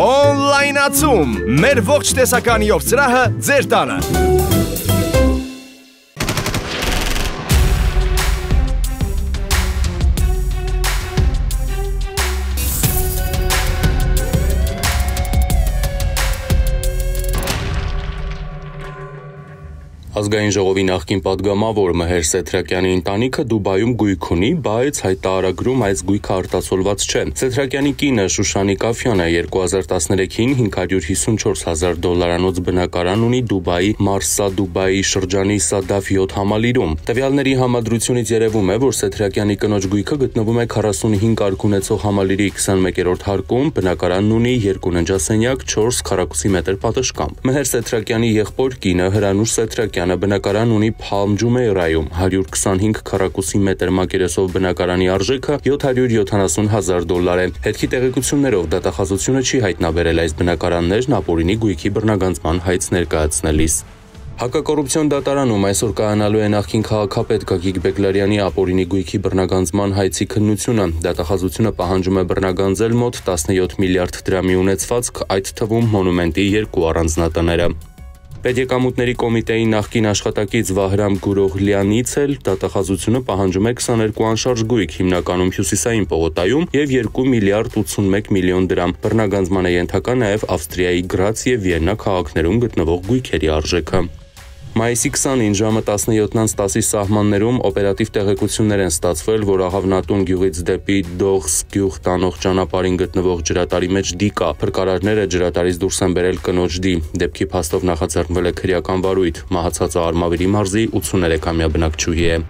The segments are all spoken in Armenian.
Օնլայնացում։ Մեր ողջ տեսականիով սրահը ձեր տանը։ Ազգային ժողովի նախկին падգամավոր Մհեր Սեթրակյանի ընտանիքը Դուբայում գույք ունի, բայց հայտարարագրում այս գույքը արտացոլված չէ։ Սեթրակյանի կինը Շուշանի Կաֆյանը 2013-ին 554000 դոլարանոց բնակարան ունի Դուբայի Մարսա Դուբայի շրջանի Սադաֆ 7 համալիրում։ Տվյալների համադրությունից երևում է, որ Սեթրակյանի կնոջ գույքը գտնվում է 45 արկ ունեցող համալիրի 21-րդ հարկում, բնակարանն ունի 2 ննջասենյակ, 4 քառակուսի մետր պատշգամբ։ Մհեր Սեթրակյանի եղբոր կինը Հրանուշ Սեթրակյանը Սարգսյանը բնակարան ունի Palm Jumeirah-ում 125 քառակուսի մետր մակերեսով բնակարանի արժեքը 770 հազար դոլար է։ Հետքի տեղեկություններով դատախազությունը չի հայտնաբերել այս բնակարաններն ապօրինի գույքի բռնագանձման հայց ներկայացնելիս։ Հակակոռուպցիոն դատարանում այսօր կայանալու է նախկին քաղաքապետ Գագիկ Բեկլարյանի ապօրինի գույքի բռնագանձման հայցի քննությունը։ Դատախազությունը պահանջում է բռնագանձել մոտ 17 միլիարդ դրամի ունեցվածք, այդ թվում մոնումենտի երկու առանձնատները։ Պետեկամուտների կոմիտեի նախկին աշխատակից Վահրամ Գուրողլյանից էլ դատախազությունը պահանջում է 22 անշարժ գույք, հիմնականում Հյուսիսային պողոտայում եւ 2 միլիարդ 81 միլիոն դրամ։ Բռնագանձման է ենթակա նաեւ Ավստրիայի Գրաց եւ Վիեննա քաղաքներում գտնվող գույքերի արժեքը։ Մայիսի 20-ին ժամը 17-10-ի սահմաններում օպերատիվ տեղեկություններ են ստացվել, որ Աղավնատուն գյուղից դեպի Դողս գյուղ տանող ճանապարհին գտնվող ջրատարի մեջ դի կա։ Փրկարարները ջրատարից դուրս են բերել կնոջ դի։ Դեպքի փաստով նախաձեռնվել է քրեական վարույթ։ Մահացածը Արմավիրի մարզի 83-ամյա բնակչուհի է։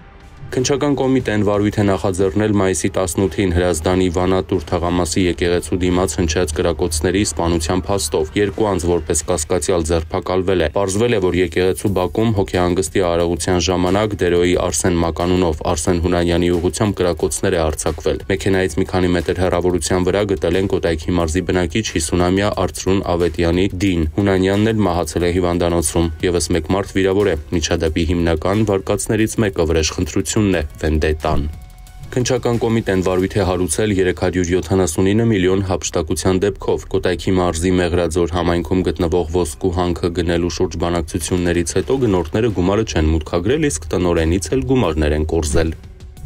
Քնչական կոմիտեն վարույթ է նախաձեռնել մայիսի 18-ին Հրազդանի Վանատուր թաղամասի եկեղեցու դիմաց հնչած կրակոցների սպանության փաստով երկու անձ որպես կասկածյալ ձերբակալվել է։ Պարզվել է, որ եկեղեցու բակում հոգեհանգստի արարողության ժամանակ Դերոյի Արսեն Մականունով Արսեն Հունանյանի ուղությամբ կրակոցներ է արձակվել։ Մեքենայից մի քանի մետր հեռավորության վրա գտել են Կոտայքի մարզի բնակիչ 50-ամյա Արծրուն Ավետյանի Դին։ Հունանյանն էլ մահացել է հիվանդանոցում։ Եվս մեկ մարդ վիրավոր է։ Միջադեպի հիմնական վարկածներից մեկը վրեժխնդրություն աջակցությունն է Վենդետան։ Քնչական կոմիտեն վարույթ է հարուցել 379 միլիոն հապշտակության դեպքով Կոտայքի մարզի Մեղրաձոր համայնքում գտնվող ոսկու հանքը գնելու շուրջ բանակցություններից հետո գնորդները գումարը չեն մուտքագրել, իսկ տնորենից էլ գումարներ են կորզել։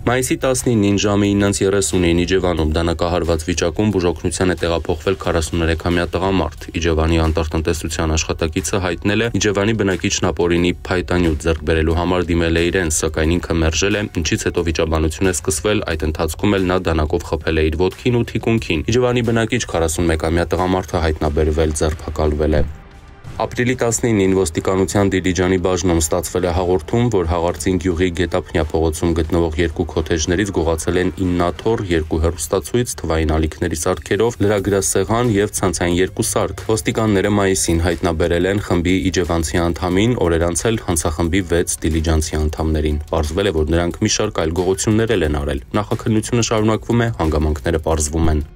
Մայիսի 19-ին ժամը 9:39-ին Իջևանում դանակահարված վիճակում բուժօգնության է տեղափոխվել 43-ամյա տղամարդ։ Իջևանի անտարտնտեսության աշխատակիցը հայտնել է Իջևանի բնակիչն ապօրինի փայտանյութ ձեռք բերելու համար դիմել է իրեն, սակայն ինքը մերժել է, ինչից հետո վիճաբանություն է սկսվել, այդ ընթացքում էլ նա դանակով խփել է իր ոտքին ու թիկունքին։ Իջևանի բնակիչ 41-ամյա տղամարդը հայտնաբերվել ձերբակալվել է։ Ապրիլի 19-ին ոստիկանության Դիլիջանի բաժնում ստացվել է հաղորդում, որ Հաղարծին գյուղի Գետափնյա փողոցում գտնվող երկու քոթեջներից գողացել են 9 աթոռ, երկու հերոստացույց, թվային ալիքների սարքերով, լրագրասեղան եւ ցանցային երկու սարք։ Ոստիկանները մայիսին հայտնաբերել են խմբի իջևանցի անդամին, օրեր անց էլ հանցախմբի 6 դիլիջանցի անդամներին։ Պարզվել է, որ նրանք մի շարք այլ գողություններ են արել։ Նախաքննությունը շարունակվում է, հանգամանքները պարզվում են։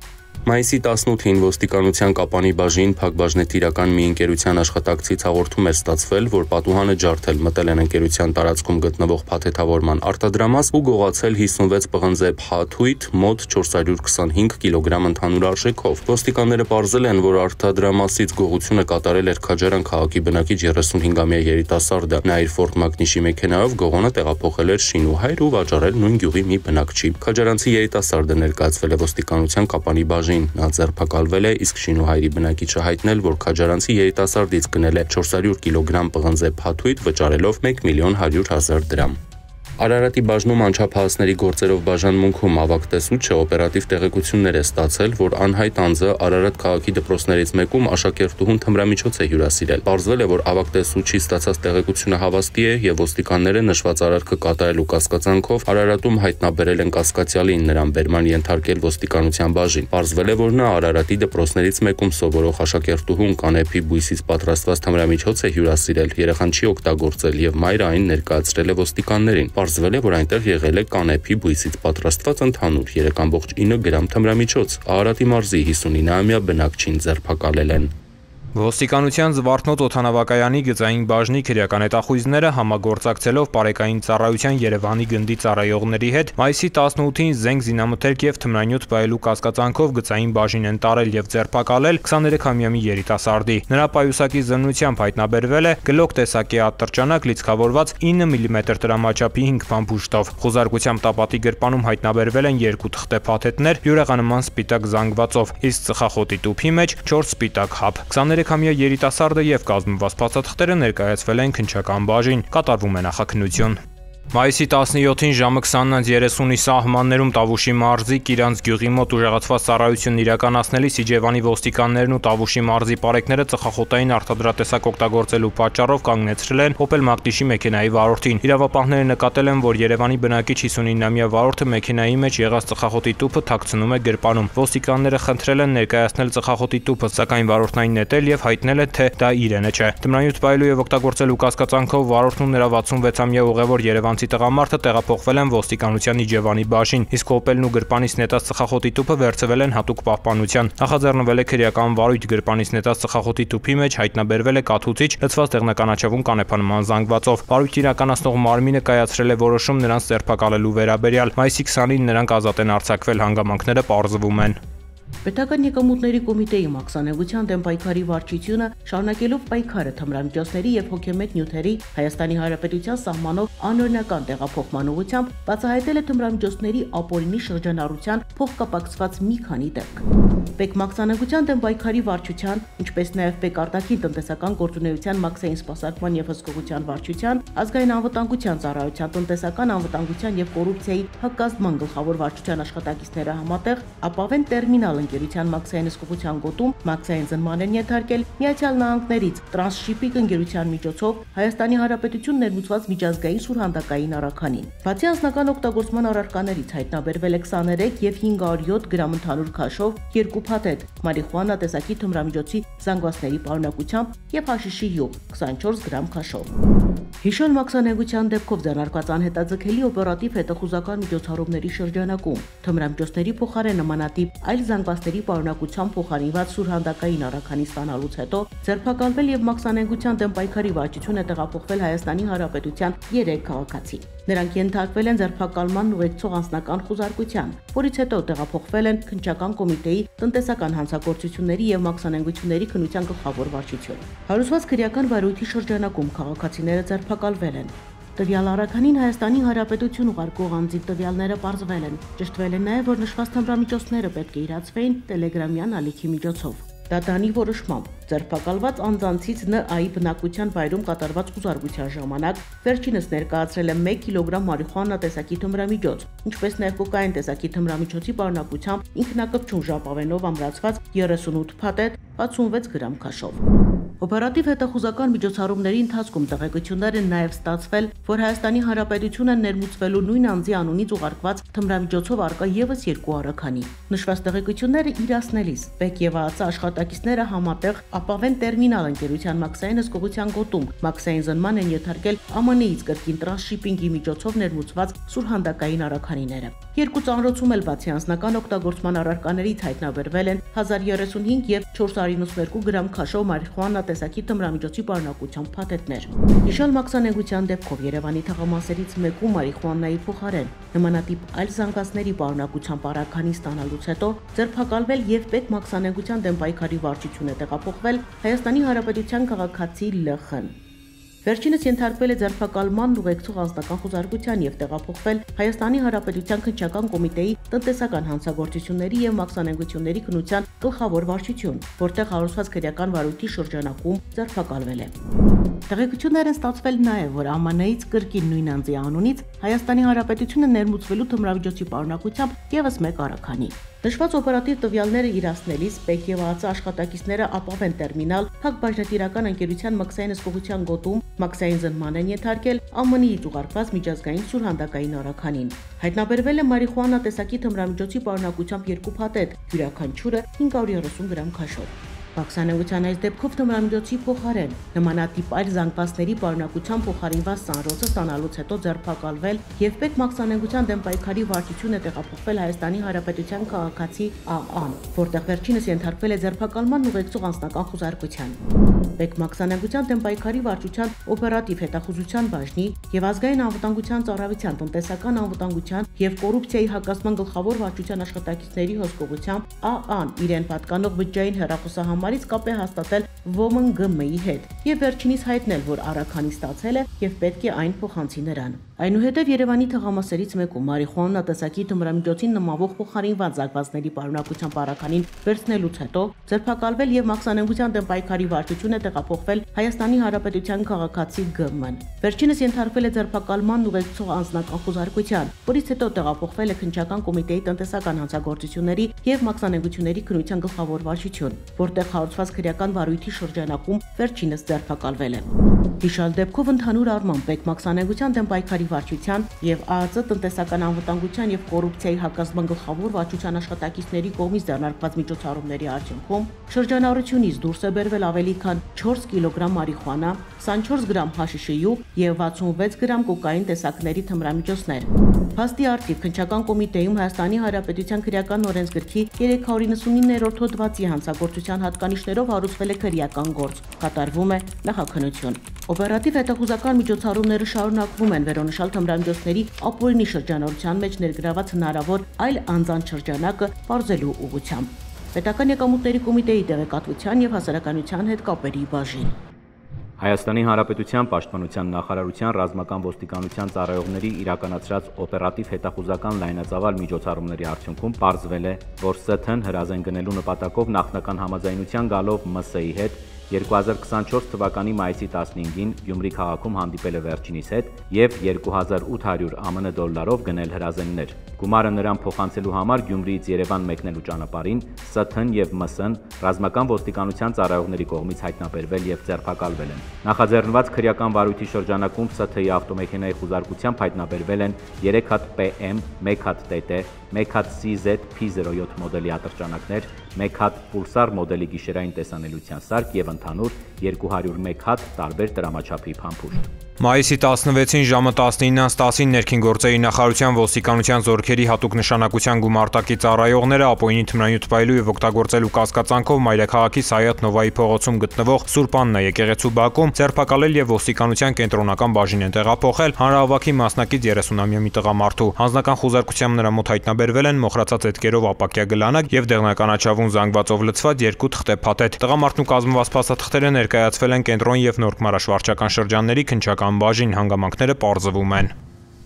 Մայիսի 18-ին ոստիկանության Կապանի բաժին Փակբաժնետիրական մի ընկերության աշխատակցից հաղորդում էր ստացվել, որ պատուհանը ջարդել մտել են ընկերության տարածքում գտնվող փաթեթավորման արտադրամաս ու գողացել 56 պղնձե փաթույթ մոտ 425 կիլոգրամ ընդհանուր արժեքով։ Ոստիկանները ողջել են, որ արտադրամասից գողությունը կատարել էր Քաջարան քաղաքի բնակիչ 35-ամյա երիտասարդը։ Նա իր Ford Magnus-ի մեքենայով գողոնը տեղափոխել էր Շինուհայր ու վաճառել նույն գյուղի մի բնակչի։ Քաջարանցի երիտասարդը ներկայացվել է ոստիկանության Կապանի բաժին Շուշին։ Նա ձերբակալվել է, իսկ Շինուհայրի բնակիչը հայտնել, որ Քաջարանցի երիտասարդից գնել է 400 կիլոգրամ պղնձե փաթույթ, վճարելով 1 միլիոն 100 հազար դրամ։ Արարատի բաժնում անչափահասների գործերով բաժանմունքում ավակ տեսուչը օպերատիվ տեղեկություններ է ստացել, որ անհայտ անձը Արարատ քաղաքի դպրոցներից մեկում աշակերտուհուն թմրամիջոց է հյուրասիրել։ Պարզվել է, որ ավակ տեսուչի ստացած տեղեկությունը հավաստի է եւ ոստիկանները նշված արարքը կատարելու կասկածանքով Արարատում հայտնաբերել են կասկածյալին նրան բերման ենթարկել ոստիկանության բաժին։ Պարզվել է, որ նա Արարատի դպրոցներից մեկում սովորող աշակերտուհուն կանեփի բույսից պատրաստված թմրամիջոց է հյուրասիրել։ Երեխան չի օգտագործել եւ մայրը այն ներկայացրել է ոստիկաններին Պարզվել է, որ այնտեղ եղել է կանեփի բույսից պատրաստված ընդհանուր 3.9 գրամ թմրամիջոց։ Արարատի մարզի 59-ամյա բնակչին ձերբակալել են։ Ոստիկանության Զվարթնոց օթանավակայանի գծային բաժնի քրեական հետախույզները համագործակցելով Պարեկային ծառայության Երևանի գնդի ծառայողների հետ մայիսի 18-ին զենք զինամթերք եւ թմրանյութ բայելու կասկածանքով գծային բաժին են տարել եւ ձերբակալել 23-ամյա մի երիտասարդի։ Նրա պայուսակի զննությամբ հայտնաբերվել է գլոկ տեսակի ատրճանակ լիցքավորված 9 մմ տրամաչափի 5 բամբուշտով։ Խոզարկությամբ տապատի գրպանում հայտնաբերվել են երկու թղթե փաթեթներ յուրեղանման սպիտակ զանգվածով, իսկ ծխախոտի տուփի մեջ 4 սպիտակ հապ։ 23-ամյա երիտասարդը եւ կազմված փաստաթղթերը ներկայացվել են քնչական բաժին։ Կատարվում է նախաքննություն։ Մայիսի 17-ին ժամը 20:30-ի սահմաններում Տավուշի մարզի Կիրանց գյուղի մոտ ուժեղացված ծառայությունն իրականացնելիս Իջևանի ոստիկաններն ու Տավուշի մարզի պարեկները ծխախոտային արտադրատեսակ օգտագործելու պատճառով կանգնեցրել են Opel Մակտիշի մեքենայի վարորդին։ Իրավապահները նկատել են, որ Երևանի բնակիչ 59-ամյա վարորդը մեքենայի մեջ եղած ծխախոտի տուփը թաքցնում է գրպանում։ Ոստիկանները խնդրել են ներկայացնել ծխախոտի տուփը, սակայն վարորդն այն նետել եւ հայտնել է, թե դա իրենը չէ։ Տնայուց բայելու եւ օգտագործելու կասկածանքով վարորդն ու նրա 66-ամյա ուղևոր Երևան Իրանցի տղամարդը տեղափոխվել են ոստիկանության Իջևանի բաշին, իսկ Օպելն ու գրպանից նետած ծխախոտի տուփը վերցվել են հատուկ պահպանության։ Նախաձեռնվել է քրեական վարույթ գրպանից նետած ծխախոտի տուփի մեջ հայտնաբերվել է կաթուցիչ լցված տեղնականաչավուն կանեփանման զանգվածով։ Վարույթ իրականացնող մարմինը կայացրել է որոշում նրանց ձերբակալելու վերաբերյալ։ Մայիսի 20-ին նրանք ազատ են արձակվել, հանգամանքները պարզվում են։ Պետական եկամուտների կոմիտեի մաքսանեգության դեմ պայքարի վարչությունը շարունակելով պայքարը թմրամիջոցների եւ հոգեմետ նյութերի Հայաստանի Հանրապետության սահմանով անօրինական տեղափոխման ուղղությամբ բացահայտել է թմրամիջոցների ապօրինի շրջանառության փոխկապակցված մի քանի դեպք։ Պեկ մաքսանեգության դեմ պայքարի վարչության, ինչպես նաև Պեկ արտաքին տնտեսական գործունեության մաքսային սպասարկման եւ հսկողության վարչության, ազգային անվտանգության ծառայության տնտեսական անվտանգության եւ կոռուպցիայի հակազդման գլխավոր վարչության աշխատակիցները համատեղ ապավեն տերմինալ ընկերության մաքսային հսկողության գոտում մաքսային զնման են ենթարկել Միացյալ Նահանգներից Տրանսշիպինգ ընկերության միջոցով Հայաստանի Հանրապետություն ներմուծված միջազգային սուրհանդակային առաքանին։ Բացի անձնական օգտագործման առարկաներից հայտնաբերվել է 23 եւ 507 գրամ ընդհանուր քաշով, երկու փաթեթ, մարիխուանա տեսակի թմրամիջոցի զանգվածների պարունակությամբ եւ հաշիշի յուղ 24 գրամ քաշով։ Հիշոն մաքսանեգության դեպքով ձեռնարկված անհետաձգելի օպերատիվ հետախուզական միջոցառումների շրջանակում թմրամիջոցների փոխարեն նմանատիպ այլ զանգվածների պարունակությամբ փոխարինված սուրհանդակային առաքանի ստանալուց հետո ձերբակալվել եւ մաքսանեգության դեմ պայքարի վարչություն է տեղափոխվել Հայաստանի Հանրապետության 3 քաղաքացի։ Նրանք ենթարկվել են ձերբակալման ուղեկցող անձնական խուզարկության, որից հետո տեղափոխվել են քնչական կոմիտեի տնտեսական հանցագործությունների եւ մաքսանենգությունների քննության գլխավոր վարչություն։ Հարուսված քրեական վարույթի շրջանակում քաղաքացիները ձերբակալվել են։ Տվյալ առականին Հայաստանի Հանրապետություն ուղարկող անձի տվյալները բարձվել են։ Ճշտվել է նաև, որ նշված թմրամիջոցները պետք է իրացվեին տելեգրամյան ալիքի միջոցով։ Դատանի որոշմամբ ձերբակալված անձանցից ՆԱ-ի բնակության վայրում կատարված խուզարկության ժամանակ վերջինս ներկայացրել է 1 կիլոգրամ մարիխուանա տեսակի թմրամիջոց, ինչպես նաև կոկային տեսակի թմրամիջոցի պարունակությամբ ինքնակպչուն ժապավենով ամրացված 38 փաթեթ 66 գրամ քաշով։ Օպերատիվ հետախուզական միջոցառումների ընթացքում տեղեկություններ են նաև ստացվել, որ Հայաստանի Հանրապետությունը ներմուծվելու նույն անձի անունից ուղարկված թմրամիջոցով արկա եւս երկու առաքանի։ Նշված տեղեկությունները իրացնելիս ՊԵԿ եւ ԱԱՑ աշխատակիցները համատեղ ապավեն տերմինալ ընկերության մաքսային հսկողության գոտում մաքսային զնման են եթարկել ԱՄՆ-ից կրկին տրանսշիպինգի միջոցով ներմուծված սուրհանդակային առաքանիները։ Երկու ծանրոցում էլ բացի անձնական օգտագործման առարկաներից հայտնաբերվել են 1035 եւ 492 գրամ քաշով մարիխուանա տեսակի թմրամիջոցի պարունակությամբ փաթեթներ։ Հիշալ մաքսանեգության դեպքով Երևանի թաղամասերից մեկում մարիխուանայի փոխարեն նմանատիպ այլ զանգվածների պարունակությամբ առաքանի ստանալուց հետո ձերբակալվել եւ պետ մաքսանեգության դեմ պայքարի վարչություն է տեղափոխվել Հայաստանի Հանրապետության քաղաքացի ԼԽ-ն։ Վերջինս ենթարկվել է ձերբակալման ուղեկցող անձնական խոզարկության եւ տեղափոխվել Հայաստանի Հանրապետության քնչական կոմիտեի տնտեսական հանցագործությունների եւ մաքսանենգությունների քննության գլխավոր վարչություն, որտեղ հարուսված քրեական վարույթի շրջանակում ձերբակալվել է։ Տեղեկություններ են ստացվել նաև, որ ԱՄՆ-ից կրկին նույն անձի անունից Հայաստանի Հանրապետությունը ներմուծվելու թմրավիճոցի պարունակությամբ եւս մեկ առաքանի։ Նշված օպերատիվ տվյալները իրացնելիս ՊԵԿ եւ ԱԱՑ աշխատակիցները ապավեն տերմինալ Փակ բաժնետիրական ընկերության մաքսային հսկողության գոտում մաքսային զնման են ենթարկել ԱՄՆ-ից ուղարկված միջազգային սուրհանդակային առաքանին։ Հայտնաբերվել է մարիխուանա տեսակի թմրամիջոցի պարունակությամբ երկու փաթեթ, յուրաքանչյուրը 530 գրամ քաշով։ Վաքսանեության այս դեպքով թմրամիջոցի փոխարեն նմանատիպ այլ զանգվածների պարունակության փոխարինված սանրոցը ստանալուց հետո ձերբակալվել եւ Պետ Մաքսանեության դեմ պայքարի վարչությունը տեղափոխվել Հայաստանի Հանրապետության քաղաքացի ԱԱ-ն, որտեղ վերջինս ենթարկվել է ձերբակալման ուղեկցող անձնական խուզարկության։ Պետ Մաքսանեության դեմ պայքարի վարչության օպերատիվ հետախուզության բաժնի եւ ազգային անվտանգության ծառայության տնտեսական անվտանգության եւ կոռուպցիայի հակասման գլխավոր վարչության աշխատակիցների հոսքողությամբ ԱԱ-ն իրեն պատկանող բջջային հեռախոսահամարից կապ է հաստատել GM-ի հետ եւ վերջինիս հայտնել, որ առաքանի ստացել է եւ պետք է այն փոխանցի նրան։ Այնուհետև Երևանի թղամասերից մեկում մարիխուանա տեսակի թմրամիջոցին նմավող փոխարինված զանգվածների պարունակության պարականին վերցնելուց հետո ձերբակալվել եւ մաքսանենգության դեմ պայքարի վարչությունը տեղափոխվել Հայաստանի Հանրապետության քաղաքացի ԳՄ-ն։ Վերջինս ենթարկվել է ձերբակալման ուղեկցող անձնական խոզարկության, որից հետո տեղափոխվել է քննչական կոմիտեի տնտեսական հանցագործությունների եւ մաքսանենգությունների քննության գլխավոր վարչություն, որտեղ հարուցված քրեական վարույթի շրջանակում վերջինս ձերբակալվել է։ Հիշալ դեպքով ընդհանուր առմամբ Բեկ մաքսանենգության դեմ պայքարի վարչության եւ ԱԱԾ տնտեսական անվտանգության եւ կոռուպցիայի հակազդման գլխավոր վարչության աշխատակիցների կողմից ձեռնարկված միջոցառումների արդյունքում շրջանառությունից դուրս է բերվել ավելի քան 4 կիլոգրամ մարիխուանա, 24 գրամ հաշիշիու եւ 66 գրամ կոկային տեսակների թմրամիջոցներ։ Փաստի արդիվ քնչական կոմիտեում Հայաստանի Հանրապետության քրեական օրենսգրքի 399-րդ հոդվածի հանցագործության հատկանիշներով հարուցվել է քրեական գործ։ Կատարվում է նախաքննություն։ Օպերատիվ հետախուզական միջոցառումները շարունակվում են վերոնշալ թմրամիջոցների ապօրինի շրջանառության մեջ ներգրաված հնարավոր այլ անձանց շրջանակը բարձելու ուղղությամբ։ Պետական եկամուտների կոմիտեի տեղեկատվության եւ հասարակայնության հետ կապերի բաժին։ Հայաստանի Հանրապետության Պաշտպանության նախարարության ռազմական ոստիկանության ծառայողների իրականացրած օպերատիվ հետախուզական լայնածավալ միջոցառումների արդյունքում ողջվել է, որ ՍԹ-ն հրազեն գնելու նպատակով նախնական համաձայնության գալով ՄՍ-ի հետ 2024 թվականի մայիսի 15-ին Գյումրի քաղաքում հանդիպել է վերջինիս հետ եւ 2800 ԱՄՆ դոլարով գնել հրազեններ։ Գումարը նրան փոխանցելու համար Գյումրիից Երևան մեկնելու ճանապարհին ՍԹ-ն եւ ՄՍ-ն ռազմական ոստիկանության ծառայողների կողմից հայտնաբերվել եւ ձերբակալվել են։ Նախաձեռնված քրեական վարույթի շրջանակում ՍԹ-ի ավտոմեքենայի խուզարկությամբ հայտնաբերվել են 3 հատ PM, 1 հատ ՏՏ, 1 հատ CZ P07 մոդելի ատրճանակներ, 1 հատ Pulsar մոդելի գիշերային տեսանելիության սարք եւ ընդհանուր 201 հատ տարբեր տրամաչափի փամփուշտ։ Մայիսի 16-ին ժամը 19-ից 10-ին ներքին գործերի նախարարության ոստիկանության զորքերի հատուկ նշանակության գումարտակի ծառայողները ապօրինի թմրանյութ պայելու եւ օգտագործելու կասկածանքով մայրաքաղաքի Սայաթ Նովայի փողոցում գտնվող Սուրբ Աննա եկեղեցու բակում ձերբակալել եւ ոստիկանության կենտրոնական բաժին են տեղափոխել հանրահավաքի մասնակից 30-ամյա մի տղամարդու։ Հանձնական խոզարկությամբ նրա մոտ հայտնաբերվել են մոխրացած հետքերով ապակյա գլանակ եւ դեղնականաչավուն զանգվածով լցված երկու թղթե փաթեթ։ Տղամարդու կազմված փաստաթղթերը ներկայացվել են կենտրոն եւ Նորք մարաշվարչական շրջանների քնչական բաժին հանգամանքները պարզվում են։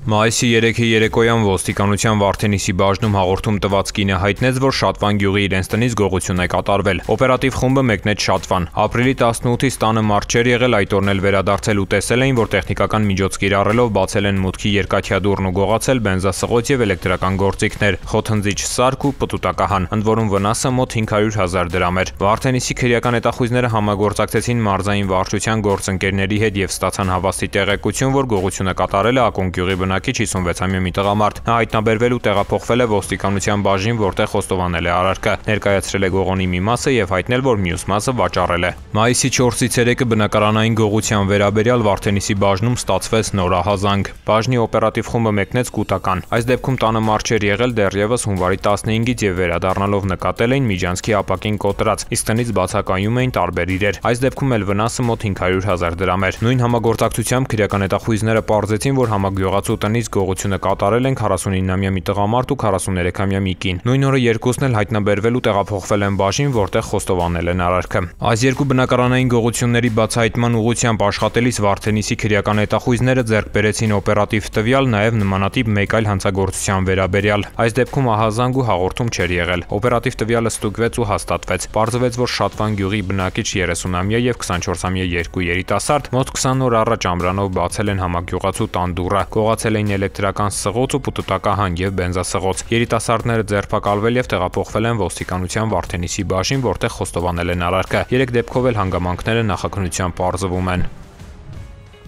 Մայիսի 3-ի երեկոյան ոստիկանության Վարդենիսի բաժնում հաղորդում տված կինը հայտնեց, որ Շատվան գյուղի իրենց տնից գողություն է կատարվել։ Օպերատիվ խումբը մեկնեց Շատվան։ Ապրիլի 18-ից տանը մարդ չէր եղել, այդ օրն էլ վերադարձել ու տեսել էին, որ տեխնիկական միջոց կիրառելով բացել են մուտքի երկաթյա դուռն ու գողացել բենզասղոց եւ էլեկտրական գործիքներ, խոթնձիչ սարք ու պտուտակահան, ընդ որում վնասը մոտ 500 հազար դրամ էր։ Վարդենիսի քրեական հետախույզները համագործակցեցին մարզային վարչության գործընկերների հետ եւ ստացան հավաստի տեղեկություն, որ գողությունը կատարել է Ակոն գյուղի բնակիչ 56-ամյա մի տղամարդ։ Նա հայտնաբերվել ու տեղափոխվել է ոստիկանության բաժին, որտեղ խոստովանել է արարքը, ներկայացրել է գողոնի մի մասը եւ հայտնել, որ մյուս մասը վաճառել է։ Մայիսի 4-ից 3-ը բնակարանային գողության վերաբերյալ Վարդենիսի բաժնում ստացվեց նորահազանգ։ Բաժնի օպերատիվ խումբը մեկնեց Կուտական։ Այս դեպքում տանը մարդ չէր եղել դեռևս հունվարի 15-ից եւ վերադառնալով նկատել էին Միջանցքի ապակին կոտրած, իսկ տնից բացակայում էին տարբեր իրեր։ Այս դեպքում էլ վնասը մոտ 500 հազար դրամ էր։ Նույն համագործակցությամբ քրեական հետախույզները ողջեցին, որ համագյուղացու տնից գողությունը կատարել են 49-ամյա մի տղամարդ ու 43-ամյա մի կին։ Նույն օրը երկուսն էլ հայտնաբերվել ու տեղափոխվել են բաժին, որտեղ խոստովանել են արարքը։ Այս երկու բնակարանային գողությունների բացահայտման ուղղությամբ աշխատելիս Վարդենիսի քրեական հետախույզները ձեռք բերեցին օպերատիվ տվյալ, նաև նմանատիպ մեկ այլ հանցագործության վերաբերյալ։ Այս դեպքում ահազանգ ու հաղորդում չէր եղել։ Օպերատիվ տվյալը ստուգվեց ու հաստատվեց։ Պարզվեց, որ Շատվան գյուղի բնակիչ 30-ամյա եւ 24-ամյա երկու երիտասարդ մոտ 20 օր առաջ ամրանով բացել են համագյուղացու տան դուռը։ Գողացել ստացել էին էլեկտրական սղոց ու պուտուտակահան եւ բենզասղոց։ Երիտասարդները ձերբակալվել եւ տեղափոխվել են ոստիկանության Վարդենիսի բաժին, որտեղ խոստովանել են արարքը։ Երեք դեպքով էլ հանգամանքները նախաքննության պարզվում են։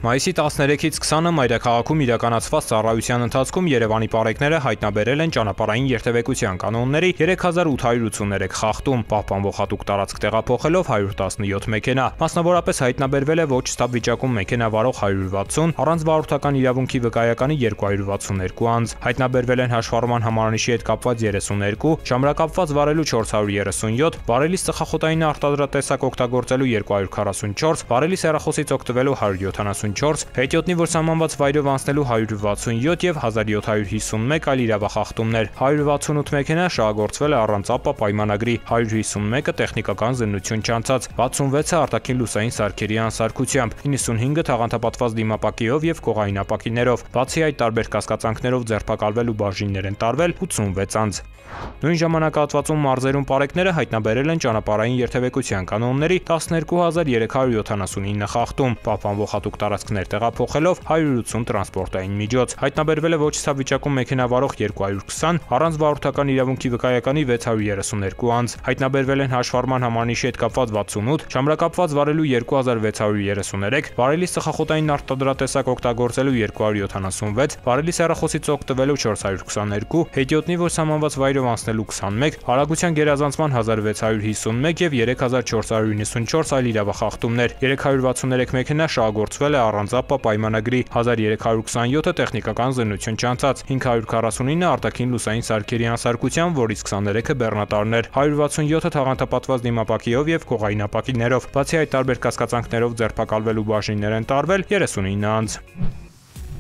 Մայիսի 13-ից 20-ը Մայրաքաղաքում իրականացված ծառայության ընթացքում Երևանի պարեկները հայտնաբերել են ճանապարհային երթևեկության կանոնների 3883 խախտում, պահպանվող հատուկ տարածք տեղափոխելով 117 մեքենա։ Մասնավորապես հայտնաբերվել է ոչ ստապ վիճակում մեքենա վարող 160, առանց վարորդական իրավունքի վկայականի 262 անձ։ Հայտնաբերվել են հաշվառման համարանիշի հետ կապված 32, ժամանակապված վարելու 437, վարելիս ծխախոտային արտադրատեսակ օգտագործելու 244, վարելիս հեռախոսից օգտվելու 174 174, հետիոտնի, որ սահմանված վայրով անցնելու 167 եւ 1751 այլ իրավախախտումներ։ 168 մեքենա շահագործվել է առանց ԱՊԱ պայմանագրի, 151-ը տեխնիկական զննություն չանցած, 66-ը արտաքին լուսային սարքերի անսարքությամբ, 95-ը թաղանթապատված դիմապակիով եւ կողային ապակիներով։ Բացի այդ տարբեր կասկածանքներով ձերբակալվել ու բաժիններ են տարվել 86 անձ։ Նույն ժամանակահատվածում մարզերում պարեկները հայտնաբերել են ճանապարհային երթևեկության կանոնների 12379 խախտում, պահպանվող հատուկ տարածքներ տեղափոխելով 180 տրանսպորտային միջոց։ Հայտնաբերվել է ոչ ցավ վիճակում մեքենա վարող 220, առանց վարորդական իրավունքի վկայականի 632 անձ։ Հայտնաբերվել են հաշվառման համանիշի հետ կապված 68, ժամանակապված վարելու 2633, վարելիս ծխախոտային արտադրատեսակ օգտագործելու 276, վարելիս հեռախոսից օգտվելու 422, հետիոտնի, որ սահմանված վայրով անցնելու 21, արագության գերազանցման 1651 եւ 3494 այլ իրավախախտումներ։ 363 մեքենա շահագործվել է առանց ԱՊԱ պայմանագրի, 1327-ը տեխնիկական զննություն չանցած, 549-ը արտաքին լուսային սարքերի անսարքությամբ, որից 23-ը բեռնատարներ, 167-ը թաղանթապատված դիմապակիով եւ կողային ապակիներով։ Բացի այդ տարբեր կասկածանքներով ձերբակալվելու բաժիններ են տարվել 39 անձ։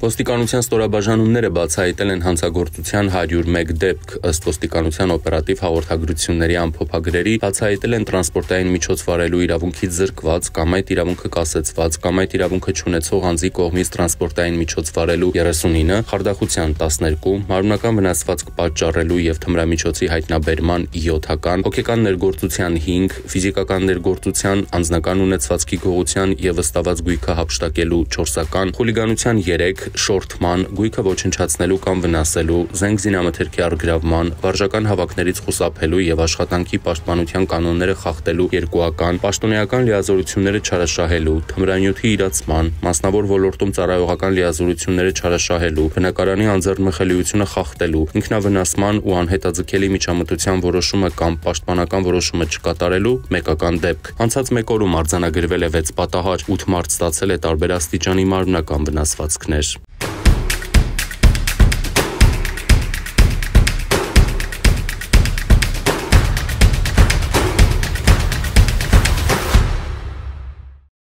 Ոստիկանության ստորաբաժանումները բացահայտել են հանցագործության 101 դեպք, ըստ ոստիկանության օպերատիվ հաղորդագրությունների ամփոփագրերի, բացահայտել են տրանսպորտային միջոց վարելու իրավունքից զրկված կամ այդ իրավունքը կասեցված կամ այդ իրավունքը չունեցող անձի կողմից տրանսպորտային միջոց վարելու 39, խարդախության 12, մարմնական վնասվածք պատճառելու եւ թմրամիջոցի հայտնաբերման 7-ական, հոգեկան ներգործության 5, ֆիզիկական ներգործության, անձնական ունեցվածքի գողության եւ վստահված գույքը հապշտակելու 4-ական, խուլիգանության 3, շորթման, գույքը ոչնչացնելու կամ վնասելու, զենք զինամթերքի առգրավման, վարժական հավաքներից խուսափելու եւ աշխատանքի պաշտպանության կանոնները խախտելու երկուական, պաշտոնեական լիազորությունները չարաշահելու, թմրանյութի իրացման, մասնավոր ոլորտում ծառայողական լիազորությունները չարաշահելու, բնակարանի անձեռնմխելիությունը խախտելու, ինքնավնասման ու անհետաձգելի միջամտության որոշումը կամ պաշտպանական որոշումը չկատարելու մեկական դեպք։ Անցած 1 օրում արձանագրվել է 6 պատահար, 8 մարդ ստացել է տարբեր աստիճանի մարմնական վնասվածքներ։ news.